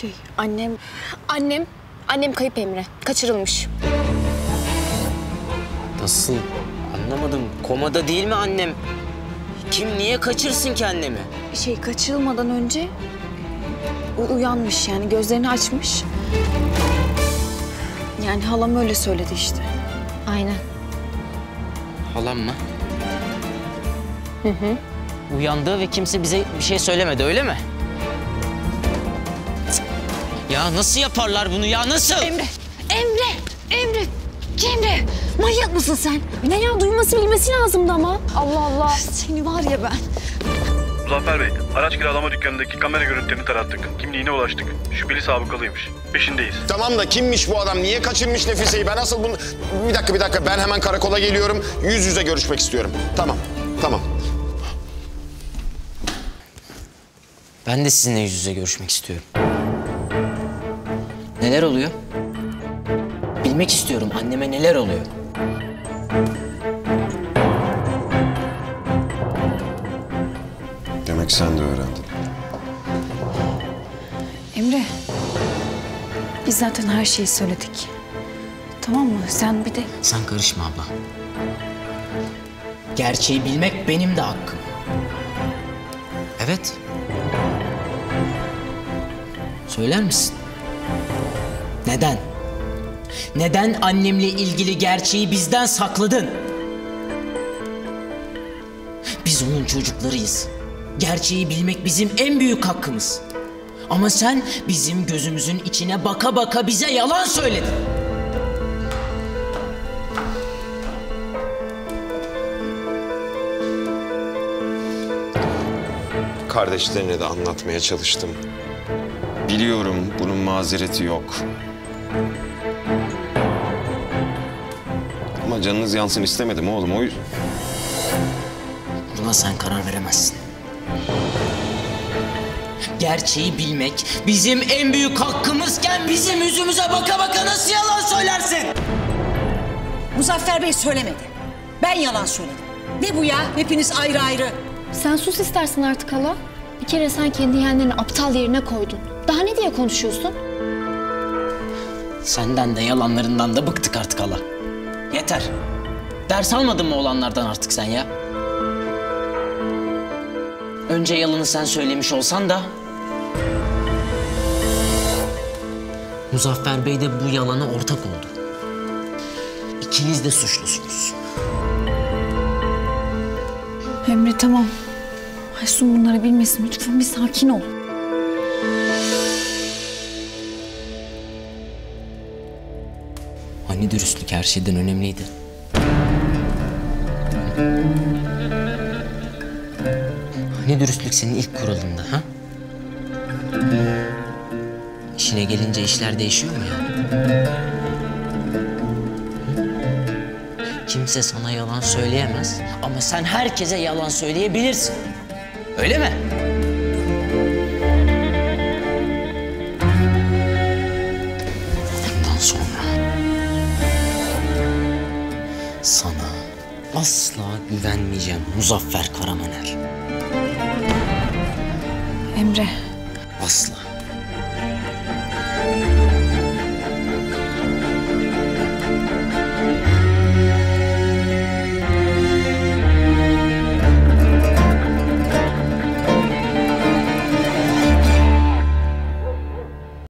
Şey annem... Annem, annem kayıp Emre. Kaçırılmış. Nasıl? Anlamadım. Komada değil mi annem? Kim niye kaçırsın ki annemi? Şey kaçırılmadan önce u- uyanmış yani gözlerini açmış. Yani halam öyle söyledi işte. Aynen. Halam mı? Hı hı. Uyandı ve kimse bize bir şey söylemedi öyle mi? Ya nasıl yaparlar bunu ya nasıl? Emre, Emre, Emre, Cemre. Manyak mısın sen? Ne ya duyması bilmesi lazımdı ama. Allah Allah. Seni var ya ben. Muzaffer Bey, araç kiralama dükkanındaki kamera görüntülerini tarattık. Kimliğine ulaştık. Şüpheli sabıkalıymış. Peşindeyiz. Tamam da kimmiş bu adam? Niye kaçırmış Nefise'yi? Ben asıl bunu... Bir dakika bir dakika ben hemen karakola geliyorum. Yüz yüze görüşmek istiyorum. Tamam tamam. Ben de sizinle yüz yüze görüşmek istiyorum. Neler oluyor? Bilmek istiyorum anneme neler oluyor? Demek sen de öğrendin. Emre. Biz zaten her şeyi söyledik. Tamam mı? Sen bir de Sen karışma abla. Gerçeği bilmek benim de hakkım. Evet. Söyler misin? Neden? Neden annemle ilgili gerçeği bizden sakladın? Biz onun çocuklarıyız. Gerçeği bilmek bizim en büyük hakkımız. Ama sen bizim gözümüzün içine baka baka bize yalan söyledin. Kardeşlerine de anlatmaya çalıştım. Biliyorum bunun mazereti yok. Ama canınız yansın istemedim oğlum. O yüzden... Buna sen karar veremezsin. Gerçeği bilmek bizim en büyük hakkımızken bizim yüzümüze baka baka nasıl yalan söylersin? Muzaffer Bey söylemedi. Ben yalan söyledim. Ne bu ya? Hepiniz ayrı ayrı. Sen sus istersin artık hala. Bir kere sen kendi yeğenlerini aptal yerine koydun. Daha ne diye konuşuyorsun? Senden de yalanlarından da bıktık artık hala. Yeter. Ders almadın mı olanlardan artık sen ya? Önce yalanı sen söylemiş olsan da... Muzaffer Bey de bu yalana ortak oldu. İkiniz de suçlusunuz. Emre tamam. Aysun bunları bilmesin. Lütfen bir sakin ol. Hani dürüstlük her şeyden önemliydi. Hani dürüstlük senin ilk kuralında ha? İşine gelince işler değişiyor mu ya? Hı? Kimse sana yalan söyleyemez ama sen herkese yalan söyleyebilirsin. Öyle mi? Bundan sonra sana asla güvenmeyeceğim Muzaffer Karamaner. Emre. Asla.